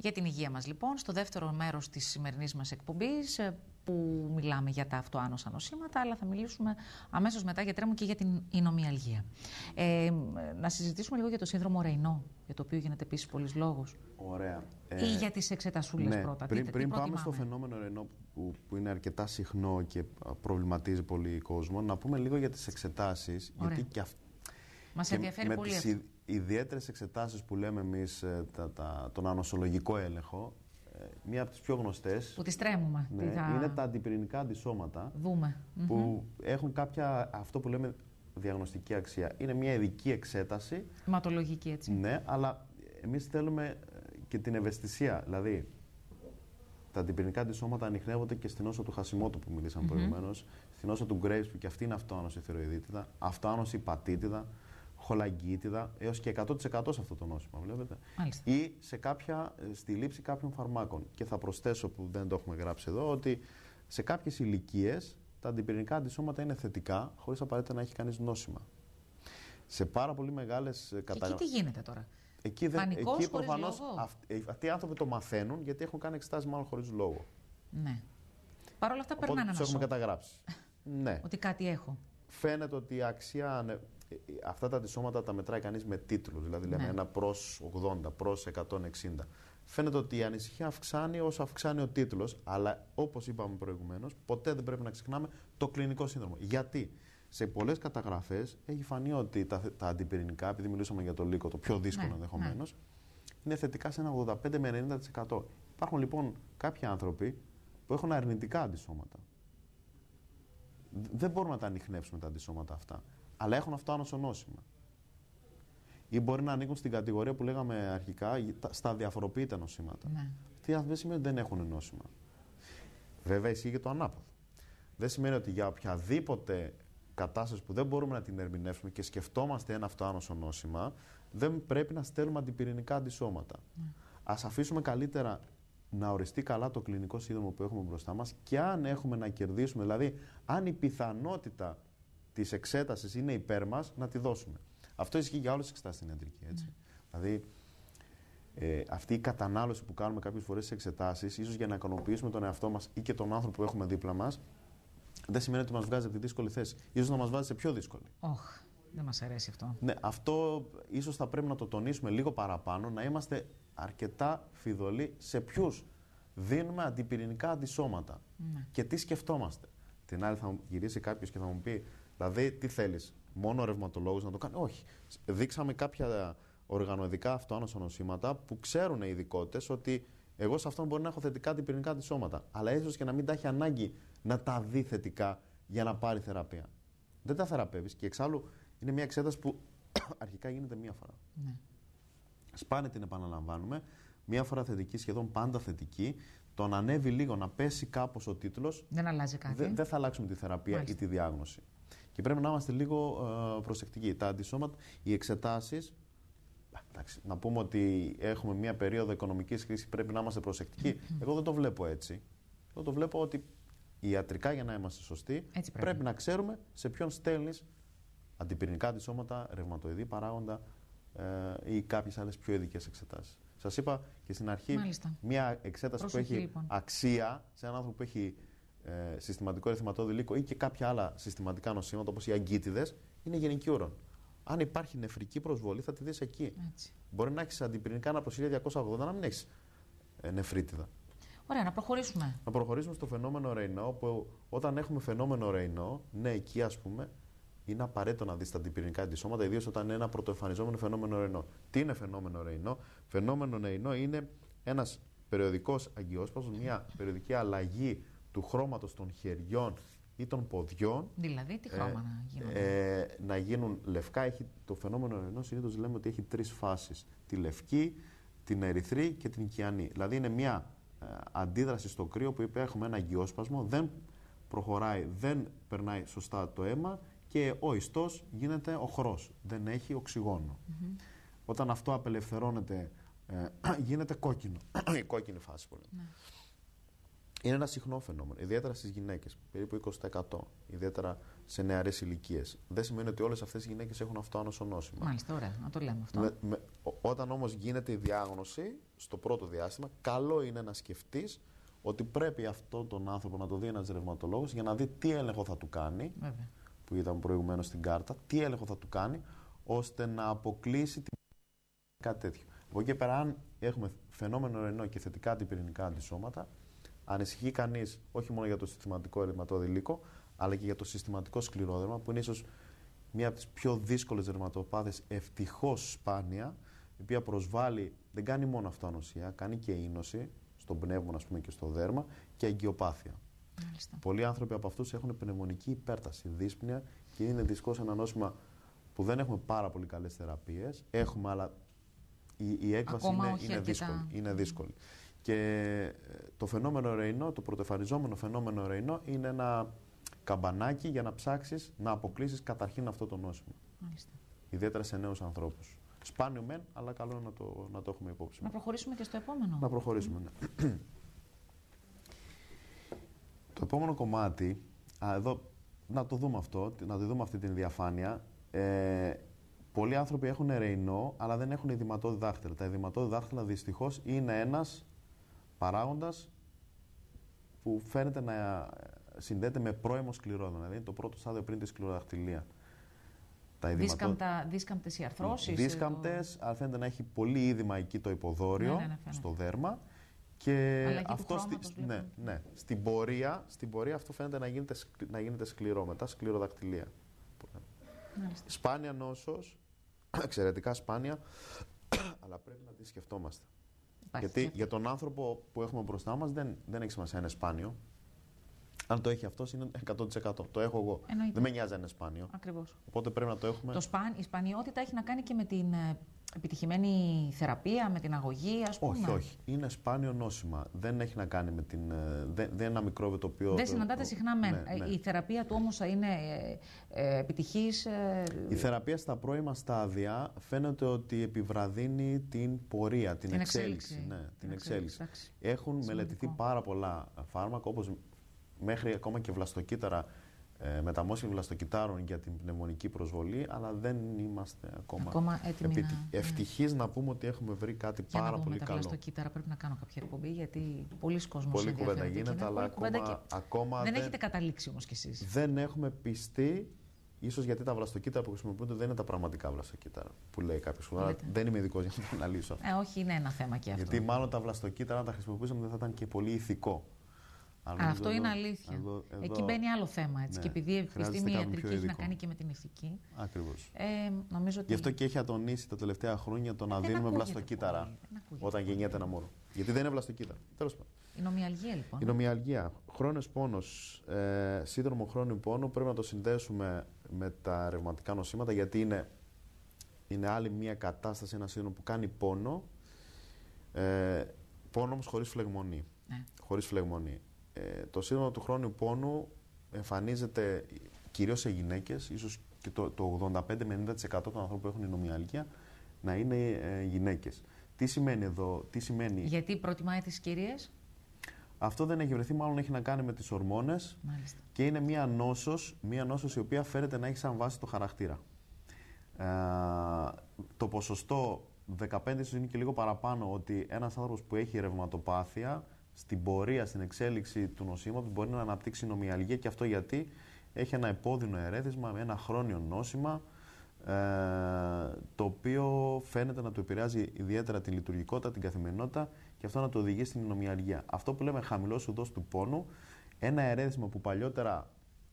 Για την υγεία μας λοιπόν, στο δεύτερο μέρος της σημερινής μας εκπομπής ε, που μιλάμε για τα αυτοάνωσα νοσήματα, αλλά θα μιλήσουμε αμέσως μετά για τρέμο και για την ινομιαλγία. Ε, να συζητήσουμε λίγο για το σύνδρομο Ρεϊνό, για το οποίο γίνεται επίσης πολλής λόγος. Ωραία. Ε, ή για τις εξετασούλες ναι, πρώτα. Πριν, τι, πριν πάμε στο φαινόμενο Ρεϊνό που, που είναι αρκετά συχνό και προβληματίζει πολύ κόσμο, να πούμε λίγο για τις εξετάσεις. Γιατί και αυτό Μας ενδιαφέρει με πολύ. Με τι ιδιαίτερες εξετάσεις που λέμε εμείς, ε, τον ανοσολογικό έλεγχο, ε, μία από τις πιο γνωστές. Που τις τρέμουμε. Ναι, Είναι τα αντιπυρηνικά αντισώματα. Δούμε. Που έχουν κάποια, αυτό που λέμε διαγνωστική αξία. Είναι μια ειδική εξέταση. Αιματολογική έτσι. Ναι, αλλά εμείς θέλουμε ε, και την ευαισθησία. Δηλαδή, τα αντιπυρηνικά αντισώματα ανοιχνεύονται και στην όσο του Χασιμότου που μιλήσαμε mm -hmm. προηγουμένως, στην όσο του Graves που και αυτή είναι αυτοάνωση θηροειδίτιδα, αυτοάνωση πατήτιδα, χολαγκίτιδα, έως και 100% σε αυτό το νόσημα, βλέπετε. Μάλιστα. Ή σε κάποια, ε, στη λήψη κάποιων φαρμάκων. Και θα προσθέσω που δεν το έχουμε γράψει εδώ, ότι σε κάποιες ηλικίες τα αντιπυρηνικά αντισώματα είναι θετικά, χωρίς απαραίτητα να έχει κανείς νόσημα. Σε πάρα πολύ μεγάλες καταγραφέ. Και εκεί τι γίνεται τώρα; Εκεί, δεν, εκεί προφανώς ε, αυτοί οι άνθρωποι το μαθαίνουν γιατί έχουν κάνει εξετάσεις μάλλον χωρίς λόγο. Ναι. Παρ' όλα αυτά Οπότε περνάνε να έχουμε καταγράψει. ναι. Ότι κάτι έχω. Φαίνεται ότι η αξία. Ε, ε, αυτά τα αντισώματα τα μετράει κανείς με τίτλους. Δηλαδή λέμε ναι. ένα προς 80, προς 160. Φαίνεται ότι η ανησυχία αυξάνει όσο αυξάνει ο τίτλος, αλλά όπως είπαμε προηγουμένως, ποτέ δεν πρέπει να ξεχνάμε το κλινικό σύνδρομο. Γιατί σε πολλές καταγραφές έχει φανεί ότι τα, τα αντιπυρηνικά, επειδή μιλούσαμε για το λύκο, το πιο δύσκολο ναι, ενδεχομένως, ναι. είναι θετικά σε ένα 85 με 90%. Υπάρχουν λοιπόν κάποιοι άνθρωποι που έχουν αρνητικά αντισώματα. Δεν μπορούμε να τα ανοιχνεύσουμε τα αντισώματα αυτά. Αλλά έχουν αυτό άνοσο νόσημα. Ή μπορεί να ανήκουν στην κατηγορία που λέγαμε αρχικά στα διαφοροποιητά νοσήματα. Ναι. Τι δεν σημαίνει ότι δεν έχουν νόσημα. Βέβαια ισχύει και το ανάποδο. Δεν σημαίνει ότι για οποιαδήποτε κατάσταση που δεν μπορούμε να την ερμηνεύσουμε και σκεφτόμαστε ένα αυτοάνωσο νόσημα, δεν πρέπει να στέλνουμε αντιπυρηνικά αντισώματα. Ναι. Α αφήσουμε καλύτερα να οριστεί καλά το κλινικό σύνδρομο που έχουμε μπροστά μας και αν έχουμε να κερδίσουμε, δηλαδή αν η πιθανότητα της εξέτασης είναι υπέρ μας, να τη δώσουμε. Αυτό ισχύει για όλες τις εξετάσεις στην ιατρική. Έτσι. Ναι. Δηλαδή, ε, αυτή η κατανάλωση που κάνουμε κάποιες φορές στις εξετάσεις, ίσως για να ικανοποιήσουμε τον εαυτό μας ή και τον άνθρωπο που έχουμε δίπλα μας, δεν σημαίνει ότι μας βγάζει από τη δύσκολη θέση. σω να μας βάζει σε πιο δύσκολη. Όχι. Δεν μας αρέσει αυτό. Ναι, αυτό ίσως θα πρέπει να το τονίσουμε λίγο παραπάνω, να είμαστε αρκετά φιδωλοί σε ποιους δίνουμε αντιπυρηνικά αντισώματα ναι. και τι σκεφτόμαστε. Την άλλη θα γυρίσει κάποιος και θα μου πει, δηλαδή, τι θέλεις, μόνο ο ρευματολόγο να το κάνει. Όχι. Δείξαμε κάποια οργανοειδικά αυτοάνωσα νοσήματα που ξέρουν οι ειδικότητες ότι εγώ σε αυτόν μπορεί να έχω θετικά αντιπυρηνικά αντισώματα. Αλλά ίσως και να μην τα έχει ανάγκη να τα δει θετικά για να πάρει θεραπεία. Δεν τα θεραπεύεις και εξάλλου είναι μια εξέταση που αρχικά γίνεται μία φορά. Ναι. Σπάνια την επαναλαμβάνουμε. Μία φορά θετική, σχεδόν πάντα θετική. Το να ανέβει λίγο, να πέσει κάπως ο τίτλος. Δεν αλλάζει κάτι. Δεν θα αλλάξουμε τη θεραπεία Μάλιστα. ή τη διάγνωση. Και πρέπει να είμαστε λίγο ε, προσεκτικοί. Τα αντισώματα, οι εξετάσεις. Να πούμε ότι έχουμε μία περίοδο οικονομικής κρίσης, πρέπει να είμαστε προσεκτικοί. Εγώ δεν το βλέπω έτσι. Εγώ το βλέπω ότι ιατρικά για να είμαστε σωστοί, πρέπει. πρέπει. να ξέρουμε σε ποιον στέλνεις αντιπυρηνικά αντισώματα, ρευματοειδή παράγοντα ε, ή κάποιες άλλες πιο ειδικές εξετάσεις. Σας είπα και στην αρχή Μάλιστα. μια εξέταση που έχει λοιπόν. αξία σε έναν άνθρωπο που έχει ε, συστηματικό ερυθματόδη λύκο ή και κάποια άλλα συστηματικά νοσήματα όπως οι αγκίτιδες είναι γενική όρων. Αν υπάρχει νεφρική προσβολή, θα τη δεις εκεί. Έτσι. Μπορεί να έχεις αντιπυρηνικά αναπροσύλια 280 να μην έχεις ε, νεφρίτιδα. Ωραία, να προχωρήσουμε. Να προχωρήσουμε στο φαινόμενο Ρεϊνό, που όταν έχουμε φαινόμενο Ρεϊνό, ναι, εκεί ας πούμε, είναι απαραίτητο να δεις τα αντιπυρηνικά αντισώματα, ιδίως όταν είναι ένα πρωτοεμφανιζόμενο φαινόμενο Ρεϊνό. Τι είναι φαινόμενο Ρεϊνό, Φαινόμενο Ρεϊνό είναι ένας περιοδικός αγκιόσπασμο, μια περιοδική αλλαγή του χρώματος των χεριών ή των ποδιών. Δηλαδή, τι χρώμα ε, να γίνουν; Ε, να γίνουν λευκά. Έχει, το φαινόμενο Ρεϊνό συνήθως λέμε ότι έχει τρεις φάσεις. Τη λευκή, την ερυθρή και την οικιανή. Δηλαδή, είναι μια ε, αντίδραση στο κρύο που είπε έχουμε ένα αγκιόσπασμο, δεν προχωράει, δεν περνάει σωστά το αίμα και ο ιστός γίνεται οχρός, δεν έχει οξυγόνο. Όταν αυτό απελευθερώνεται ε, γίνεται κόκκινο, η κόκκινη φάση πολύ. Ναι. Είναι ένα συχνό φαινόμενο, ιδιαίτερα στις γυναίκες, περίπου 20%. Ιδιαίτερα σε νεαρές ηλικίες. Δεν σημαίνει ότι όλες αυτές οι γυναίκες έχουν αυτό άνοσο νόσημα. Μάλιστα, ωραία, να το λέμε αυτό. Με, με, όταν όμως γίνεται η διάγνωση, στο πρώτο διάστημα, καλό είναι να σκεφτείς ότι πρέπει αυτόν τον άνθρωπο να το δει ένας ρευματολόγος για να δει τι έλεγχο θα του κάνει. Βέβαια. Που είδαμε προηγουμένως στην κάρτα, τι έλεγχο θα του κάνει, ώστε να αποκλείσει την κάτι τέτοιο. Από εκεί πέρα, αν έχουμε φαινόμενο ρενό και θετικά αντιπυρηνικά αντισώματα, ανησυχεί κανείς όχι μόνο για το συστηματικό ερηματόδη λύκο, αλλά και για το συστηματικό σκληρόδερμα, που είναι ίσως μία από τις πιο δύσκολες δερματοπάθειε, ευτυχώς σπάνια, η οποία προσβάλλει, δεν κάνει μόνο αυτοανοσία, κάνει και ίνωση στον πνεύμα ας πούμε, και στο δέρμα και εγκυοπάθεια. Μάλιστα. Πολλοί άνθρωποι από αυτούς έχουν πνευμονική υπέρταση, δύσπνοια και είναι δυστυχώ ένα νόσημα που δεν έχουμε πάρα πολύ καλές θεραπείες. Έχουμε, αλλά η, η έκβαση Ακόμα είναι, όχι είναι, αρκετά. δύσκολη, είναι δύσκολη. Και ε, το φαινόμενο Ρεϊνό, το πρωτεφανιζόμενο φαινόμενο Ρεϊνό είναι ένα καμπανάκι για να ψάξεις να αποκλείσεις καταρχήν αυτό το νόσημα. Μάλιστα. Ιδιαίτερα σε νέους ανθρώπους. Σπάνιο μεν, αλλά καλό είναι να το, να το έχουμε υπόψη. Να μας. προχωρήσουμε και στο επόμενο. Να προχωρήσουμε. Ναι. το επόμενο κομμάτι, α, εδώ να το δούμε αυτό, να το δούμε αυτή την διαφάνεια. Ε, πολλοί άνθρωποι έχουν ρεϊνό, αλλά δεν έχουν ειδηματώδη δάχτυλα. Τα ειδηματώδη δάχτυλα δυστυχώς είναι ένας παράγοντας που φαίνεται να συνδέεται με πρώιμο σκληρόδωμα. Δηλαδή είναι το πρώτο στάδιο πριν τη σκληροδαχτυλία. Τα ειδηματώ- Δίσκαμπτα, δίσκαμπτες οι αρθρώσεις. Δίσκαμπτες, αλλά φαίνεται να έχει πολύ είδημα εκεί το υποδόριο, Ναι, ναι, ναι, φαίνεται. στο δέρμα. Και Αλλαγή του αυτό χρώματος στη, βλέπουμε. ναι, ναι. Στην, πορεία, στην πορεία αυτό φαίνεται να γίνεται, σκλ- να γίνεται σκληρό μετά, σκληροδακτυλία. Μάλιστα. Σπάνια νόσος, εξαιρετικά σπάνια, αλλά πρέπει να τη σκεφτόμαστε. Υπάρχει Γιατί και για τον άνθρωπο που έχουμε μπροστά μας δεν, δεν έχει σημασία, είναι σπάνιο. Αν το έχει αυτός είναι 100%. Το έχω εγώ. Εννοείται. Δεν με νοιάζει αν είναι σπάνιο. Ακριβώς. Οπότε πρέπει να το έχουμε. Το σπαν, η σπανιότητα έχει να κάνει και με την ε, επιτυχημένη θεραπεία, με την αγωγή, ας πούμε. Όχι, όχι. Είναι σπάνιο νόσημα. Δεν έχει να κάνει με την. ε, Δεν, δεν είναι ένα μικρόβιο το οποίο. Δεν το- συναντάτε το- συχνά μεν. Ναι, ναι. Η θεραπεία του όμως θα είναι ε, ε, επιτυχής. ε, Η θεραπεία στα πρώιμα στάδια φαίνεται ότι επιβραδύνει την πορεία, την, Την εξέλιξη. εξέλιξη. Ναι, την Την εξέλιξη. εξέλιξη, Έχουν Σημαντικό. μελετηθεί πάρα πολλά φάρμακα, όπως μέχρι ακόμα και βλαστοκύτταρα, ε, μεταμόσχευση βλαστοκυτάρων για την πνευμονική προσβολή, αλλά δεν είμαστε ακόμα, Ακόμα έτοιμοι επίτη- να- ναι. ευτυχείς να πούμε ότι έχουμε βρει κάτι Για πάρα να δούμε πολύ τα καλό. βλαστοκύτταρα, πρέπει να κάνω κάποια εκπομπή, γιατί πολλοί κόσμος Πολλή κουβέντα ενδιαφέρεται γίνεται, και είναι αλλά πολλή κουβέντα ακόμα, και ακόμα δεν, έχετε καταλήξει όμως κι εσείς. δεν έχουμε πιστεί, ίσως γιατί τα βλαστοκύτταρα που χρησιμοποιούνται δεν είναι τα πραγματικά βλαστοκύτταρα. Που λέει κάποιος. Λέτε. Δεν είμαι ειδικός για να το αναλύσω αυτό. Ε, όχι, είναι ένα θέμα και αυτό. Γιατί μάλλον τα βλαστοκύτταρα, αν τα χρησιμοποιούσαμε, δεν θα ήταν και πολύ ηθικό. Αλλά Α, νομίζω αυτό είναι εδώ- αλήθεια. εδώ- εδώ- Εκεί μπαίνει άλλο θέμα. Έτσι. Ναι. Και επειδή η Χρειάζεται επιστήμη κάτι πιο ιατρική έχει να ειδικό. κάνει και με την ηθική, Ακριβώς. ε, νομίζω ότι. Γι' αυτό και έχει ατονίσει τα τελευταία χρόνια το να Δεν δίνουμε ακούγεται βλαστοκύτταρα πολύ, δεν ακούγεται όταν πολύ. γεννιέται ένα μωρό. Γιατί δεν είναι βλαστοκύτταρα. Τέλος πάντων. Η νομιαλγία λοιπόν. Η νομιαλγία, χρόνος πόνος, ε, σύνδρομο χρόνου πόνου πρέπει να το συνδέσουμε με τα ρευματικά νοσήματα γιατί είναι, είναι άλλη μια κατάσταση, ένα σύνδρομο που κάνει πόνο, ε, πόνο όμως χωρίς φλεγμονή. Ναι. Χωρίς φλεγμονή. Ε, το σύνδρομο του χρόνου πόνου εμφανίζεται κυρίως σε γυναίκες, ίσως και το, το 85 με 90% των ανθρώπων που έχουν η νομιαλγία να είναι ε, γυναίκες. Τι σημαίνει εδώ, τι σημαίνει... Γιατί προτιμάει τις κυρίες; Αυτό δεν έχει βρεθεί, μάλλον έχει να κάνει με τις ορμόνες Μάλιστα. και είναι μία νόσος, μία νόσος η οποία φέρεται να έχει σαν βάση το χαρακτήρα. Ε, το ποσοστό 15 ίσως είναι και λίγο παραπάνω ότι ένας άνθρωπος που έχει ρευματοπάθεια στην πορεία, στην εξέλιξη του νοσήματος μπορεί να αναπτύξει νομιαλγία και αυτό γιατί έχει ένα επώδυνο ερέθισμα, ένα χρόνιο νόσημα ε, το οποίο φαίνεται να του επηρεάζει ιδιαίτερα τη λειτουργικότητα, την καθημερινότητα και αυτό να το οδηγεί στην νομιαλγία. Αυτό που λέμε χαμηλό ουδός του πόνου, ένα ερέθισμα που παλιότερα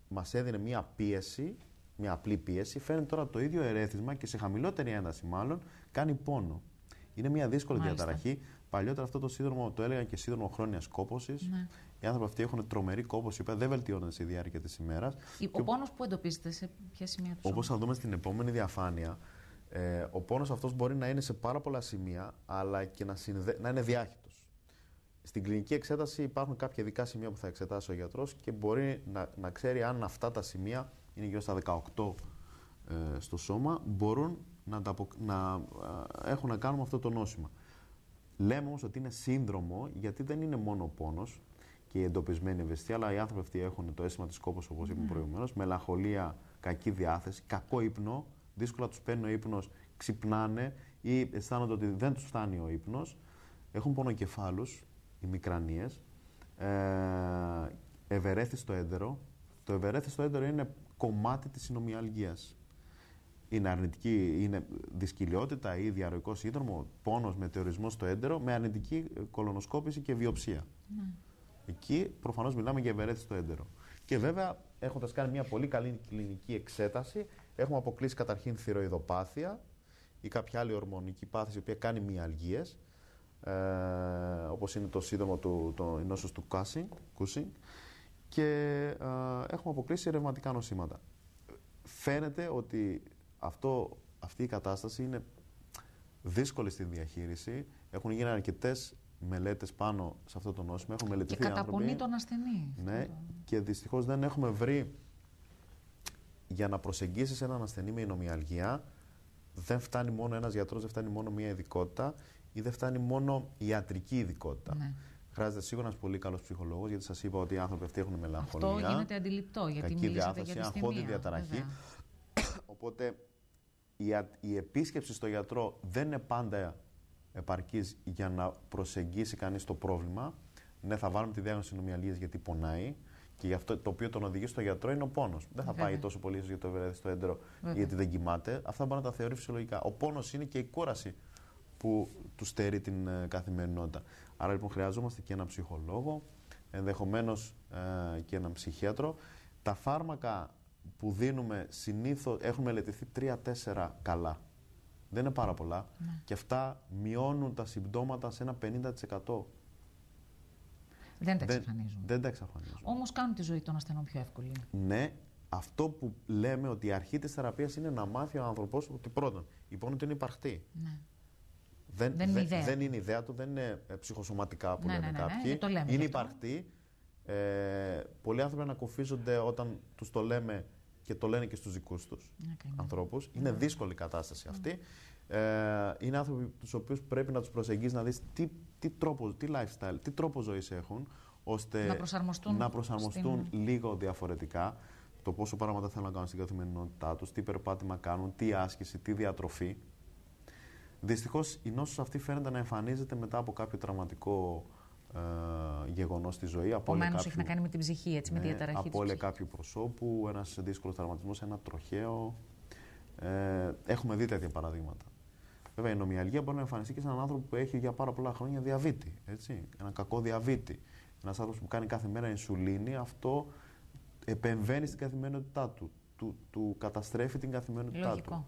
μας έδινε μία πίεση, μια απλή πίεση, φαίνεται τώρα το ίδιο ερέθισμα και σε χαμηλότερη ένταση μάλλον κάνει πόνο. Είναι μια δύσκολη Μάλιστα. διαταραχή. Παλιότερα αυτό το σύνδρομο το έλεγαν και σύνδρομο χρόνια κόπωσης. Ναι. Οι άνθρωποι αυτοί έχουν τρομερή κόπωση, η οποία δεν βελτιώνεται στη διάρκεια της ημέρας. Ο πόνος που εντοπίζεται σε ποια σημεία του Όπως σώματος; θα δούμε στην επόμενη διαφάνεια, ε, ο πόνος αυτός μπορεί να είναι σε πάρα πολλά σημεία, αλλά και να, συνδε... να είναι διάχυτος. Στην κλινική εξέταση υπάρχουν κάποια ειδικά σημεία που θα εξετάσει ο γιατρός και μπορεί να, να ξέρει αν αυτά τα σημεία είναι γύρω στα 18 ε, στο σώμα, μπορούν να, ανταποκ- να ε, έχουν να κάνουν με αυτό το νόσημα. Λέμε όμως ότι είναι σύνδρομο γιατί δεν είναι μόνο πόνος και η εντοπισμένη ευαισθησία, αλλά οι άνθρωποι αυτοί έχουν το αίσθημα της κόπο, όπως είπαμε προηγουμένως, μελαγχολία, κακή διάθεση, κακό ύπνο, δύσκολα τους παίρνει ο ύπνος, ξυπνάνε ή αισθάνονται ότι δεν τους φτάνει ο ύπνος, έχουν πονοκεφάλους, οι μικρανίες, ε, ευερέθη στο έντερο. Το ευερέθη στο έντερο είναι κομμάτι της συνομιαλγίας. Είναι αρνητική, είναι δυσκυλιότητα ή διαρροϊκό σύνδρομο, πόνος, μετεωρισμός στο έντερο με αρνητική κολονοσκόπηση και βιοψία. Ναι. Εκεί προφανώς μιλάμε για ευερέθη στο έντερο. Και βέβαια, έχοντας κάνει μια πολύ καλή κλινική εξέταση, έχουμε αποκλείσει καταρχήν θηροειδοπάθεια ή κάποια άλλη ορμονική πάθηση η οποία κάνει μυαλγίες, ε, όπως είναι το σύνδρομο του, το νόσος του Cushing, και ε, έχουμε αποκλείσει ρευματικά νοσήματα. Φαίνεται ότι αυτό, αυτή η κατάσταση είναι δύσκολη στη διαχείριση. Έχουν γίνει αρκετές μελέτες πάνω σε αυτό το νόσημα. Έχουν μελετηθεί και καταπονεί τον ασθενή. Ναι, και δυστυχώς δεν έχουμε βρει για να προσεγγίσεις έναν ασθενή με εινομιαλγία. Δεν φτάνει μόνο ένας γιατρός, δεν φτάνει μόνο μία ειδικότητα ή δεν φτάνει μόνο ιατρική ειδικότητα. Ναι. Χρειάζεται σίγουρα ένας πολύ καλός ψυχολόγος, γιατί σας είπα ότι οι άνθρωποι αυτοί έχουν μελαγχολία. Αυτό γίνεται αντιληπτό, γιατί κακή διάθεση, αγχώδη διαταραχή. Οπότε η, η επίσκεψη στο γιατρό δεν είναι πάντα επαρκής για να προσεγγίσει κανείς το πρόβλημα. Ναι, θα βάλουμε τη διάγνωση νομιαλίας γιατί πονάει. Και γι' αυτό το οποίο τον οδηγεί στο γιατρό είναι ο πόνος. Δεν θα πάει τόσο πολύ για το ευερέθη στο έντερο γιατί δεν κοιμάται. Αυτά μπορεί να τα θεωρεί φυσιολογικά. Ο πόνος είναι και η κούραση που του στερεί την ε, καθημερινότητα. Άρα λοιπόν χρειαζόμαστε και ένα ψυχολόγο, ενδεχομένως ε, και έναν ψυχίατρο. Τα φάρμακα που δίνουμε συνήθως έχουν μελετηθεί 3-4 καλά. Δεν είναι πάρα πολλά. Ναι. Και αυτά μειώνουν τα συμπτώματα σε ένα 50%. Δεν τα εξαφανίζουν. Δεν, δεν τα εξαφανίζουν. Όμως κάνουν τη ζωή των ασθενών πιο εύκολη. Ναι, αυτό που λέμε ότι η αρχή της θεραπείας είναι να μάθει ο άνθρωπος ότι πρώτον, η πόνη του είναι υπαρκτή. Ναι. Δεν, δεν, είναι ιδέα. δεν είναι ιδέα του, δεν είναι ε, ψυχοσωματικά που ναι, λένε ναι, ναι, ναι, κάποιοι. Το λέμε είναι υπαρκτή. Ε, πολλοί άνθρωποι ανακουφίζονται όταν τους το λέμε και το λένε και στους δικούς τους ανθρώπους. Είναι δύσκολη η κατάσταση αυτή. Ε, είναι άνθρωποι τους οποίους πρέπει να τους προσεγγίσεις να δεις τι, τι, τρόπο, τι lifestyle, τι τρόπο ζωής έχουν, ώστε να προσαρμοστούν, να προσαρμοστούν στην... λίγο διαφορετικά. Το πόσο πράγματα θέλουν να κάνουν στην καθημερινότητά τους, τι περπάτημα κάνουν, τι άσκηση, τι διατροφή. Δυστυχώς η νόσος αυτή φαίνεται να εμφανίζεται μετά από κάποιο τραυματικό ε, γεγονός στη ζωή. Επομένως, κάποιου... έχει να κάνει με την ψυχή, έτσι, ναι, με διαταραχή. Απόλυε κάποιου προσώπου, ένας δύσκολος τραυματισμός, ένα τροχαίο. Ε, έχουμε δει τέτοια παραδείγματα. Βέβαια, η νομιαλγία μπορεί να εμφανιστεί και σε έναν άνθρωπο που έχει για πάρα πολλά χρόνια διαβήτη. Έτσι, ένα κακό διαβήτη. Ένας άνθρωπος που κάνει κάθε μέρα ινσουλίνη, αυτό επεμβαίνει στην καθημερινότητά του. Του, του καταστρέφει την καθημερινότητά Λογικό. του.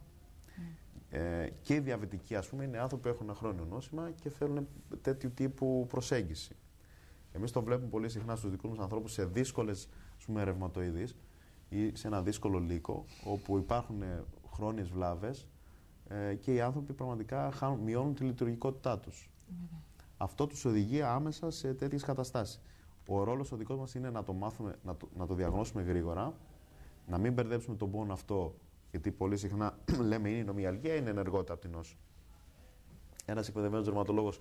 Ε, και οι διαβητικοί, ας πούμε, είναι άνθρωποι που έχουν ένα χρόνιο νόσημα και θέλουν τέτοιου τύπου προσέγγιση. Εμείς το βλέπουμε πολύ συχνά στους δικούς μας ανθρώπους σε δύσκολες ρευματοειδείς ή σε ένα δύσκολο λύκο, όπου υπάρχουν χρόνιες βλάβες ε, και οι άνθρωποι πραγματικά χάνουν, μειώνουν τη λειτουργικότητά τους. Αυτό τους οδηγεί άμεσα σε τέτοιες καταστάσεις. Ο ρόλος ο δικός μας είναι να το μάθουμε, να το, να το διαγνώσουμε γρήγορα, να μην μπερδέψουμε τον πόνο αυτό γιατί πολύ συχνά λέμε είναι η νομιαλγία, είναι ενεργότητα από την νόσο. Ένας εκπαιδευμένος δερματολόγος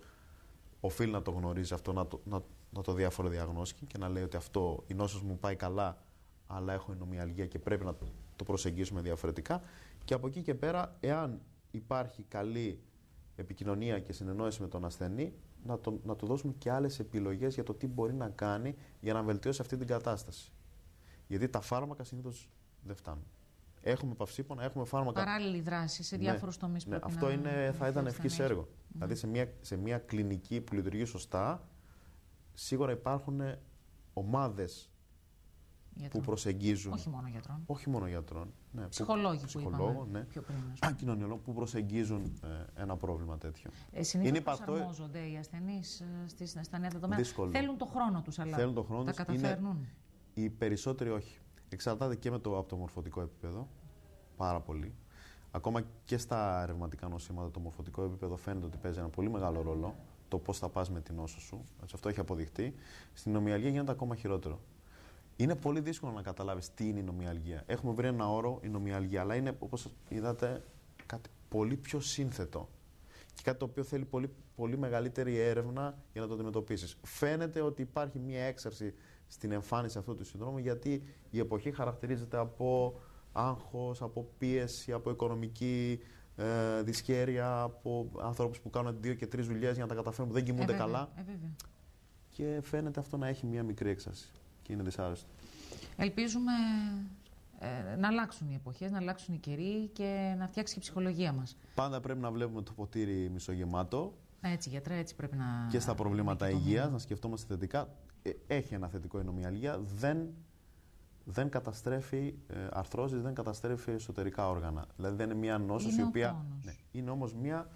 οφείλει να το γνωρίζει αυτό, να το, να, να το διαφοροδιαγνώσει και να λέει ότι αυτό η νόσος μου πάει καλά, αλλά έχω νομιαλγία και πρέπει να το προσεγγίσουμε διαφορετικά. Και από εκεί και πέρα, εάν υπάρχει καλή επικοινωνία και συνεννόηση με τον ασθενή, να, το, να του δώσουμε και άλλες επιλογές για το τι μπορεί να κάνει για να βελτιώσει αυτή την κατάσταση. Γιατί τα φάρμακα συνήθως δεν φτάνουν. Έχουμε παυσίπονα, έχουμε φάρμακα. Παράλληλη δράση σε διάφορους ναι, τομείς ναι, Αυτό να... είναι, θα ήταν ευχή έργο. Mm. Δηλαδή σε μια, σε μια κλινική που λειτουργεί σωστά, σίγουρα υπάρχουν ομάδες που προσεγγίζουν. Όχι μόνο γιατρών. Όχι μόνο γιατρών. Ναι, Ψυχολόγοι που, που είπαμε ναι. πιο πριν. Κοινωνιολόγοι που προσεγγίζουν ε, ένα πρόβλημα τέτοιο. Ε, συνήθως προσαρμόζονται οι ασθενείς ε, στα νέα δεδομένα. Δύσκολο. Θέλουν το χρόνο τους, αλλά Θέλουν το χρόνο τα καταφέρνουν. Είναι, οι περισσότεροι όχι. Εξαρτάται και με το, από το μορφωτικό επίπεδο. Πάρα πολύ. Ακόμα και στα ρευματικά νοσήματα, το μορφωτικό επίπεδο φαίνεται ότι παίζει ένα πολύ μεγάλο ρόλο. Το πώς θα πας με την νόσο σου. Έτσι, αυτό έχει αποδειχτεί. Στην νομιαλγία γίνεται ακόμα χειρότερο. Είναι πολύ δύσκολο να καταλάβεις τι είναι η νομιαλγία. Έχουμε βρει ένα όρο, η νομιαλγία, αλλά είναι όπως είδατε κάτι πολύ πιο σύνθετο. Και κάτι το οποίο θέλει πολύ, πολύ μεγαλύτερη έρευνα για να το αντιμετωπίσεις. Φαίνεται ότι υπάρχει μια έξαρση στην εμφάνιση αυτού του συνδρόμου, γιατί η εποχή χαρακτηρίζεται από άγχος, από πίεση, από οικονομική ε, δυσχέρεια, από ανθρώπους που κάνουν δύο και τρεις δουλειές για να τα καταφέρουν, που δεν κοιμούνται Ε, βέβαια, καλά. ε, βέβαια. Και φαίνεται αυτό να έχει μια μικρή έξαρση. Και είναι δυσάρεστο. Ελπίζουμε ε, να αλλάξουν οι εποχές, να αλλάξουν οι καιροί και να φτιάξει και η ψυχολογία μας. Πάντα πρέπει να βλέπουμε το ποτήρι μισογεμάτο Έτσι, γιατρέ, έτσι πρέπει να. και στα προβλήματα να κοιτούμε. υγείας, να σκεφτόμαστε θετικά. Ε, έχει ένα θετικό η νομιαλγία, δεν, δεν καταστρέφει ε, αρθρώσεις, δεν καταστρέφει εσωτερικά όργανα. Δηλαδή δεν είναι μια νόσος Είναι η ο οποία... πόνος. Ναι, είναι όμως μια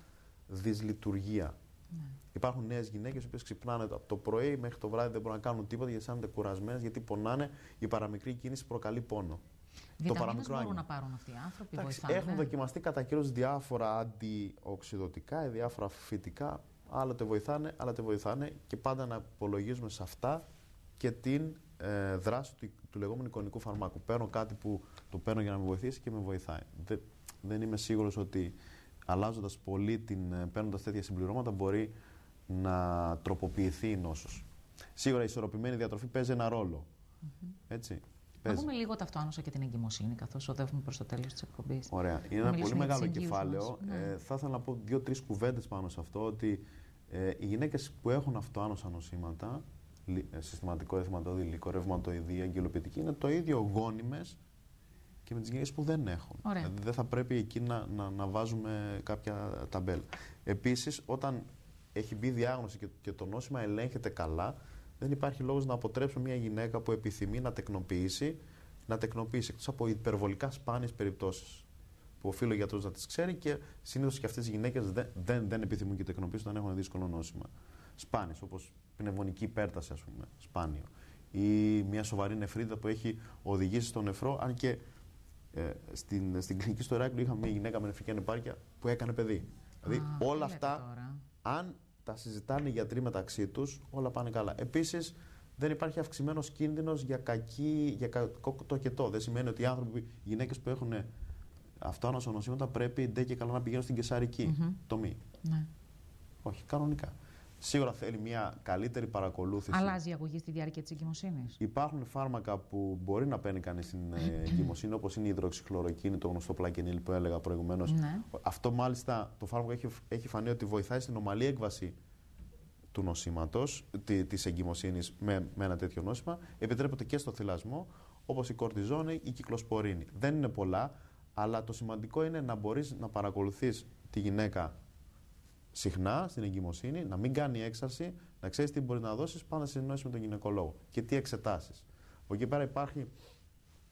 δυσλειτουργία. Ναι. Υπάρχουν νέες γυναίκες οι οποίες ξυπνάνε από το πρωί μέχρι το βράδυ, δεν μπορούν να κάνουν τίποτα γιατί αισθάνονται κουρασμένες, γιατί πονάνε. Η παραμικρή κίνηση προκαλεί πόνο. Βιταμίνες παραμικρό μπορούν άγγιγμα. να πάρουν αυτοί οι άνθρωποι, Εντάξει, βοηθάνε. έχουν δοκιμαστεί κατά καιρούς διάφορα αντιοξυδοτικά, διάφορα φυτικά. Άλλοτε βοηθάνε, άλλοτε βοηθάνε και πάντα να υπολογίζουμε σε αυτά και την ε, δράση του, του λεγόμενου εικονικού φαρμάκου. Παίρνω κάτι που το παίρνω για να με βοηθήσει και με βοηθάει. Δεν, δεν είμαι σίγουρος ότι αλλάζοντας πολύ, την, παίρνοντας τέτοια συμπληρώματα, μπορεί να τροποποιηθεί η νόσος. Σίγουρα η ισορροπημένη διατροφή παίζει ένα ρόλο. Έτσι. Να Παίζει. δούμε λίγο ταυτόχρονα και την εγκυμοσύνη, καθώς οδεύουμε προς το τέλος της εκπομπής. Ωραία. Είναι Να ένα μιλήσουμε πολύ για τις μεγάλο εγγύους κεφάλαιο. μας. Ναι. Ε, θα ήθελα να πω δύο-τρεις κουβέντες πάνω σε αυτό. Ότι ε, οι γυναίκες που έχουν αυτοάνωσα νοσήματα, λι- ε, συστηματικό ερθματόδη, υλικό, ρευματοειδή, αγγελοποιητική, είναι το ίδιο γόνιμες και με τις γυναίκες που δεν έχουν. Ωραία. Δηλαδή δεν θα πρέπει εκεί να, να, να βάζουμε κάποια ταμπέλα. Επίσης, όταν έχει μπει διάγνωση και, και το νόσημα ελέγχεται καλά, δεν υπάρχει λόγος να αποτρέψουμε μια γυναίκα που επιθυμεί να τεκνοποιήσει, να τεκνοποιήσει εκτός από υπερβολικά σπάνιες περιπτώσεις. Που οφείλει ο γιατρός να τις ξέρει και συνήθως και αυτές οι γυναίκες δεν, δεν, δεν επιθυμούν και τεκνοποίηση όταν έχουν δύσκολο νόσημα. Σπάνιες, όπως πνευμονική υπέρταση, ας πούμε, σπάνιο. Ή μια σοβαρή νεφρίδα που έχει οδηγήσει στο νεφρό, αν και ε, στην, στην κλινική στο Ηράκλειο είχαμε μια γυναίκα με νεφρική ανεπάρκεια που έκανε παιδί. Δηλαδή Α, τι όλα λέτε αυτά, τώρα; αν τα συζητάνε οι γιατροί μεταξύ τους, όλα πάνε καλά. Επίσης, δεν υπάρχει αυξημένος κίνδυνος για, κακή, για κακό τοκετό. Δεν σημαίνει ότι οι άνθρωποι, οι γυναίκες που έχουν αυτόνοσο νοσήματα πρέπει ντε και καλά να πηγαίνουν στην κεσαρική Μμμ. τομή. Ναι. Όχι, κανονικά. Σίγουρα θέλει μια καλύτερη παρακολούθηση. Αλλάζει η αγωγή στη διάρκεια της εγκυμοσύνης. Υπάρχουν φάρμακα που μπορεί να παίρνει κανείς στην ε, εγκυμοσύνη, όπως είναι η υδροξυχλωροκίνη, το γνωστό πλακενίλ που έλεγα προηγουμένως. Ναι. Αυτό μάλιστα το φάρμακο έχει, έχει φανεί ότι βοηθάει στην ομαλή έκβαση του νοσήματος, τη εγκυμοσύνης με, με ένα τέτοιο νόσημα. Επιτρέπεται και στο θυλασμό, όπως η κορτιζόνη ή η κυκλοσπορίνη. Δεν είναι πολλά, αλλά το σημαντικό είναι να μπορείς να παρακολουθείς τη γυναίκα συχνά στην εγκυμοσύνη, να μην κάνει έξαρση, να ξέρεις τι μπορεί να δώσεις, πάντα να συνεννόηση με τον γυναικολόγο και τι εξετάσεις. Από εκεί πέρα υπάρχει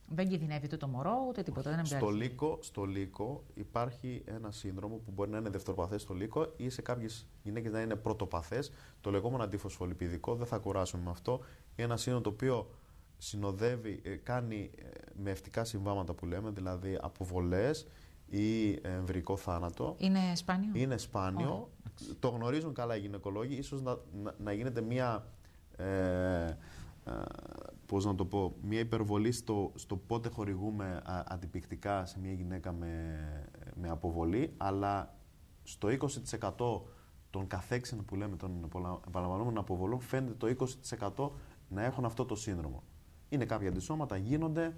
Δεν κινδυνεύει ούτε το μωρό ούτε τίποτα. Δεν στο εμπειράζει. λύκο, στο λύκο υπάρχει ένα σύνδρομο που μπορεί να είναι δευτεροπαθές στο λύκο ή σε κάποιες γυναίκες να είναι πρωτοπαθές. Το λεγόμενο αντιφωσφολιπιδικό, δεν θα κουράσουμε με αυτό. Είναι ένα σύνδρομο το οποίο συνοδεύει, ε, κάνει ε, με ευτικά συμβάματα που λέμε, δηλαδή αποβολές ή εμβρικό θάνατο. Είναι σπάνιο; Είναι σπάνιο. Ωραία, το γνωρίζουν καλά οι γυναικολόγοι. Ίσως να, να, να γίνεται μια. Ε, ε, πώς να το πω, μια υπερβολή στο, στο πότε χορηγούμε α, αντιπικτικά σε μια γυναίκα με, με αποβολή, αλλά στο 20% των καθέξεων που λέμε των επαναλα- επαναλαμβανόμενων αποβολών φαίνεται το 20% να έχουν αυτό το σύνδρομο. Είναι κάποια αντισώματα, γίνονται,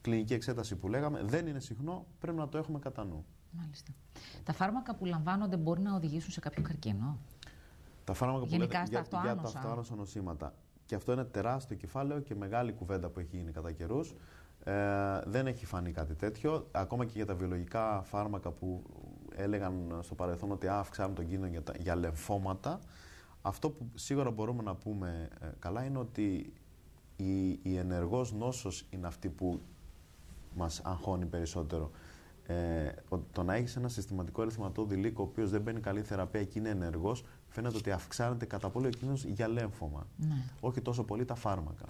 κλινική εξέταση που λέγαμε, δεν είναι συχνό, πρέπει να το έχουμε κατά νου. Μάλιστα. Τα φάρμακα που λαμβάνονται μπορεί να οδηγήσουν σε κάποιο καρκίνο; Τα φάρμακα που Γενικά λέτε στα για, για τα αυτοάνωσα. αυτοάνωσα νοσήματα. Και αυτό είναι τεράστιο κεφάλαιο και μεγάλη κουβέντα που έχει γίνει κατά καιρούς. Ε, δεν έχει φανεί κάτι τέτοιο. Ακόμα και για τα βιολογικά φάρμακα που έλεγαν στο παρελθόν ότι α, αυξάνουν τον κίνδυνο για, τα, για λεμφώματα. Αυτό που σίγουρα μπορούμε να πούμε ε, καλά είναι ότι η, η ενεργός νόσος είναι αυτή που μας αγχώνει περισσότερο. Ε, ο- το να έχεις ένα συστηματικό ερυθματόδη λύκο, ο οποίος δεν παίρνει καλή θεραπεία και είναι ενεργός, φαίνεται ότι αυξάνεται κατά πολύ ο κίνδυνος για λέμφωμα. Ναι. Όχι τόσο πολύ τα φάρμακα.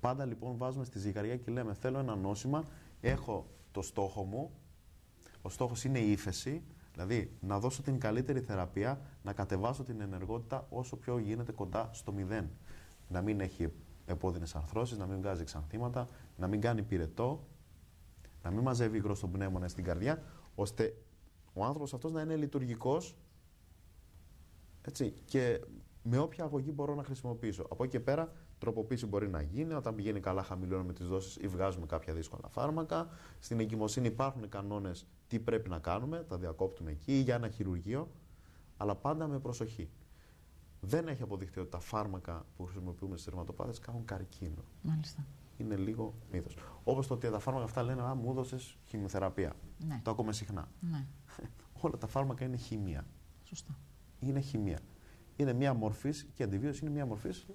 Πάντα λοιπόν βάζουμε στη ζυγαριά και λέμε: Θέλω ένα νόσημα, έχω το στόχο μου. Ο στόχος είναι η ύφεση, δηλαδή να δώσω την καλύτερη θεραπεία, να κατεβάσω την ενεργότητα όσο πιο γίνεται κοντά στο μηδέν. Να μην έχει επώδυνες αρθρώσεις, να μην βγάζει εξανθήματα, να μην κάνει πυρετό, να μην μαζεύει υγρό στον πνεύμονα στην καρδιά, ώστε ο άνθρωπος αυτός να είναι λειτουργικός Έτσι. Και με όποια αγωγή μπορώ να χρησιμοποιήσω. Από εκεί και πέρα, τροποποίηση μπορεί να γίνει. Όταν πηγαίνει καλά, χαμηλώνουμε τις δόσεις ή βγάζουμε κάποια δύσκολα φάρμακα. Στην εγκυμοσύνη υπάρχουν κανόνες τι πρέπει να κάνουμε, τα διακόπτουμε εκεί ή για ένα χειρουργείο. Αλλά πάντα με προσοχή. Δεν έχει αποδειχθεί ότι τα φάρμακα που χρησιμοποιούμε στις θερματοπάθειε κάνουν καρκίνο. Μάλιστα. Είναι λίγο μύθος. Όπως το ότι τα φάρμακα αυτά λένε Α, μου έδωσες χημειοθεραπεία. Ναι. Το ακούμε συχνά. Ναι. Όλα τα φάρμακα είναι χημεία. Σωστά. Είναι χημεία. Είναι μία μορφής και η αντιβίωση είναι μία μορφής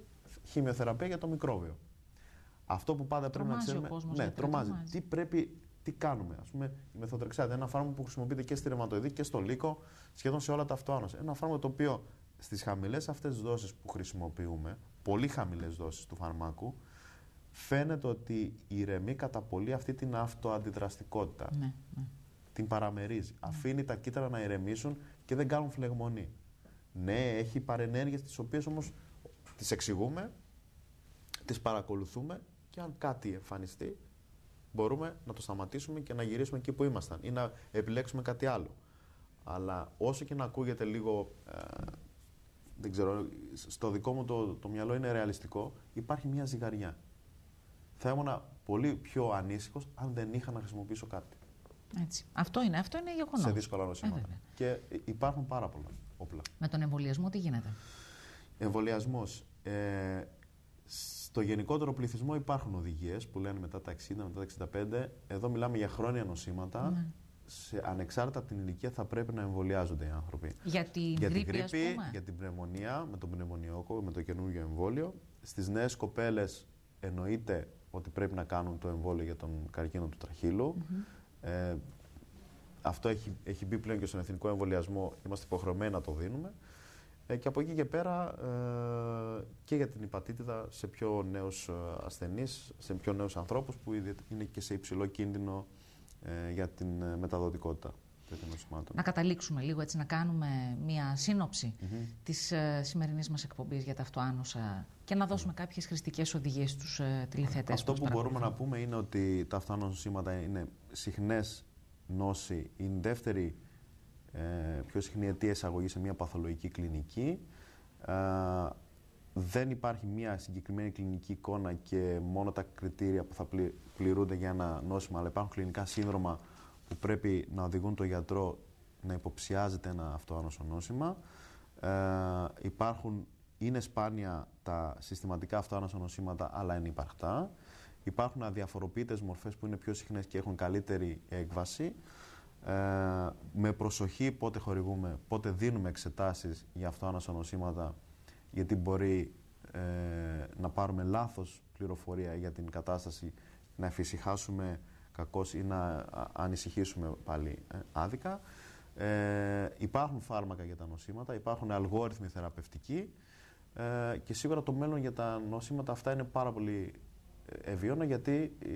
χημειοθεραπεία για το μικρόβιο. Αυτό που πάντα πρέπει να Τρομάζει ο ξέρουμε. κόσμος, ναι, γιατί τρομάζει. τρομάζει. Τι πρέπει, τι κάνουμε; Α πούμε, η μεθοδρεξάτη, ένα φάρμακο που χρησιμοποιείται και στη ρευματοειδή και στο λύκο, σχεδόν σε όλα τα αυτοάνωσα. Ένα φάρμακο το οποίο στις χαμηλές αυτές δόσεις που χρησιμοποιούμε, πολύ χαμηλές δόσεις του φαρμάκου, φαίνεται ότι ηρεμεί κατά πολύ αυτή την αυτοαντιδραστικότητα. Ναι, ναι. Την παραμερίζει. Αφήνει τα κύτταρα να ηρεμήσουν και δεν κάνουν φλεγμονή. Ναι, έχει παρενέργειες τις οποίες όμως τις εξηγούμε, τις παρακολουθούμε και αν κάτι εμφανιστεί μπορούμε να το σταματήσουμε και να γυρίσουμε εκεί που ήμασταν ή να επιλέξουμε κάτι άλλο. Αλλά όσο και να ακούγεται λίγο, ε, δεν ξέρω, στο δικό μου το, το μυαλό είναι ρεαλιστικό, υπάρχει μια ζυγαριά. Θα ήμουν πολύ πιο ανήσυχος αν δεν είχα να χρησιμοποιήσω κάτι Έτσι. Αυτό είναι, αυτό είναι γεγονός. σε δύσκολα νοσήματα. Ε, βέβαια. και υπάρχουν πάρα πολλά όπλα. Με τον εμβολιασμό τι γίνεται; Εμβολιασμός. Ε, στο γενικότερο πληθυσμό υπάρχουν οδηγίες που λένε μετά τα 60, μετά τα 65. Εδώ μιλάμε για χρόνια νοσήματα. Ναι. Σε, ανεξάρτητα από την ηλικία θα πρέπει να εμβολιάζονται οι άνθρωποι. Για την για την γρήπη, ας γρήπη, πούμε. για την πνευμονία, με τον πνευμονιόκο, με το καινούργιο εμβόλιο. Στις νέες κοπέλες εννοείται ότι πρέπει να κάνουν το εμβόλιο για τον καρκίνο του τραχύλου. Ε, αυτό έχει, έχει μπει πλέον και στον εθνικό εμβολιασμό. Είμαστε υποχρεωμένοι να το δίνουμε. Ε, και από εκεί και πέρα ε, και για την υπατήτηδα σε πιο νέους ε, ασθενείς, σε πιο νέους ανθρώπους που ήδη είναι και σε υψηλό κίνδυνο ε, για την ε, μεταδοτικότητα τέτοιων νοσημάτων. Να καταλήξουμε λίγο έτσι, να κάνουμε μία σύνοψη της ε, σημερινής μας εκπομπής για τα αυτοάνωσα και να δώσουμε κάποιες χρηστικές οδηγίες στους ε, τηλεθεατές Αυτό μας που μπορούμε να παρακολουθούν. πούμε είναι ότι τα αυτοάνωσα νοσήματα είναι συχνές νόσοι, είναι η δεύτερη ε, πιο συχνή αιτία εισαγωγής σε μια παθολογική κλινική. Ε, δεν υπάρχει μια συγκεκριμένη κλινική εικόνα και μόνο τα κριτήρια που θα πλη- πληρούνται για ένα νόσημα, αλλά υπάρχουν κλινικά σύνδρομα που πρέπει να οδηγούν τον γιατρό να υποψιάζεται ένα αυτοάνωσο νόσημα. Ε, υπάρχουν, είναι σπάνια τα συστηματικά αυτοάνωσα νοσήματα, αλλά είναι υπαρκτά. Υπάρχουν αδιαφοροποιητές μορφές που είναι πιο συχνές και έχουν καλύτερη έκβαση. Ε, με προσοχή πότε χορηγούμε, πότε δίνουμε εξετάσεις για αυτοάνωσα νοσήματα, γιατί μπορεί ε, να πάρουμε λάθος πληροφορία για την κατάσταση, να εφησυχάσουμε κακώς ή να α- ανησυχήσουμε πάλι ε, άδικα. Ε, υπάρχουν φάρμακα για τα νοσήματα, υπάρχουν αλγόριθμοι θεραπευτικοί ε, και σίγουρα το μέλλον για τα νοσήματα αυτά είναι πάρα πολύ ε, ευίωνο γιατί ε,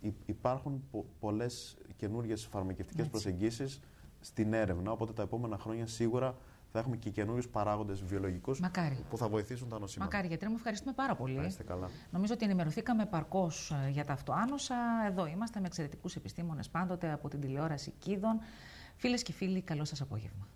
υ- υπάρχουν πο, πολλές καινούργιες φαρμακευτικές Έτσι. προσεγγίσεις στην έρευνα, οπότε τα επόμενα χρόνια σίγουρα θα έχουμε και καινούριους παράγοντες βιολογικούς Μακάρι. που θα βοηθήσουν τα νοσήματα. Μακάρι, γιατρέ μου, ευχαριστούμε πάρα πολύ. Να είστε καλά. Νομίζω ότι ενημερωθήκαμε παρκώς για τα αυτοάνωσα. Εδώ είμαστε με εξαιρετικούς επιστήμονες πάντοτε από την τηλεόραση Κίδων. Φίλες και φίλοι, καλό σας απόγευμα.